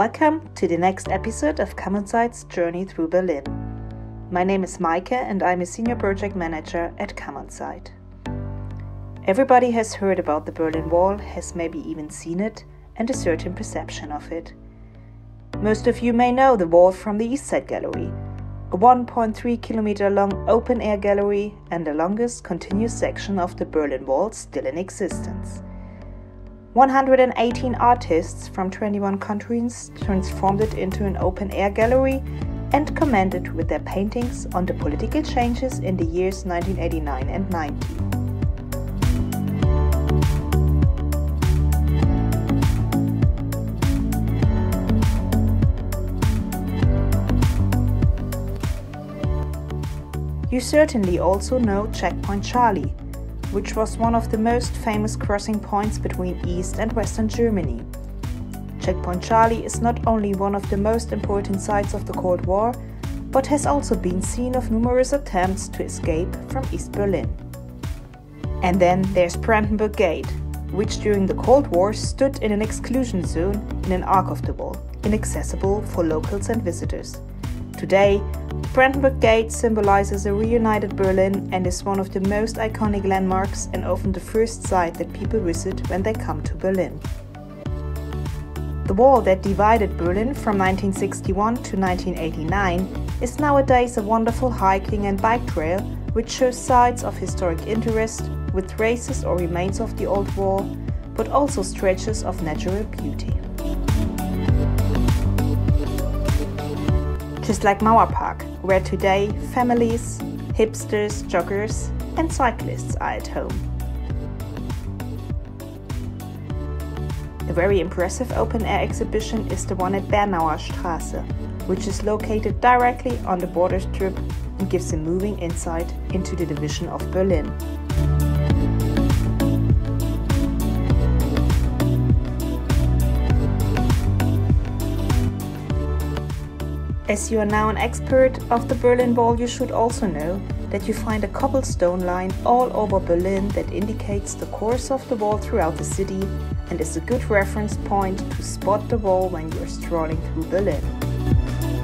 Welcome to the next episode of CAMONSITE's Journey Through Berlin. My name is Maike and I'm a senior project manager at Common Sight. Everybody has heard about the Berlin Wall, has maybe even seen it, and a certain perception of it. Most of you may know the wall from the East Side Gallery, a 1.3 kilometer long open air gallery and the longest continuous section of the Berlin Wall still in existence. 118 artists from 21 countries transformed it into an open air gallery and commented with their paintings on the political changes in the years 1989 and 90. You certainly also know Checkpoint Charlie, which was one of the most famous crossing points between East and Western Germany. Checkpoint Charlie is not only one of the most important sites of the Cold War, but has also been scene of numerous attempts to escape from East Berlin. And then there's Brandenburg Gate, which during the Cold War stood in an exclusion zone in an arc of the wall, inaccessible for locals and visitors. Today, Brandenburg Gate symbolizes a reunited Berlin and is one of the most iconic landmarks and often the first site that people visit when they come to Berlin. The wall that divided Berlin from 1961 to 1989 is nowadays a wonderful hiking and bike trail which shows sites of historic interest with traces or remains of the old wall, but also stretches of natural beauty. Just like Mauerpark, where today families, hipsters, joggers, and cyclists are at home. A very impressive open air exhibition is the one at Bernauer Straße, which is located directly on the border strip and gives a moving insight into the division of Berlin. As you are now an expert of the Berlin Wall, you should also know that you find a cobblestone line all over Berlin that indicates the course of the wall throughout the city and is a good reference point to spot the wall when you are strolling through Berlin.